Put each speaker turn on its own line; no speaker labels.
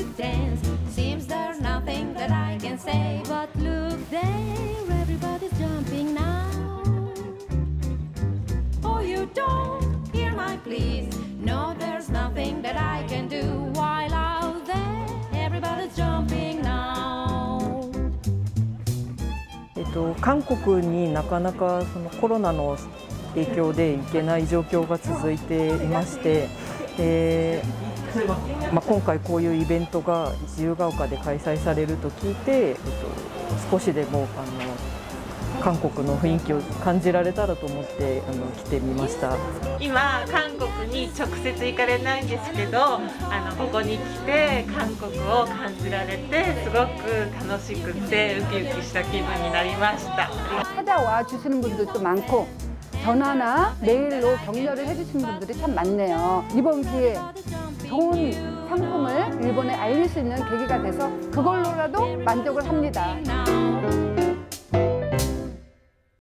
to dance. Seems there's nothing that I can say, but look there, everybody's jumping now. Oh, you don't hear my pleas. No, there's nothing that I can do while out there, everybody's jumping now.
えっと、韓国になかなかそのコロナの影響で行けない状況が続いていまして。で、まあ、今回こういうイベントが自由が丘で開催されると聞いて、えっと、少しでもあの韓国の雰囲気を感じられたらと思ってあの来てみました。
今韓国に直接行かれないんですけどあのここに来て韓国を感じられてすごく楽しくてウキウキした気分になりました
전화나 메일로 격려를 해주시는 분들이 참 많네요. 이번 기회에
좋은
상품을 일본에 알릴 수 있는 계기가 돼서 그걸로라도 만족을 합니다.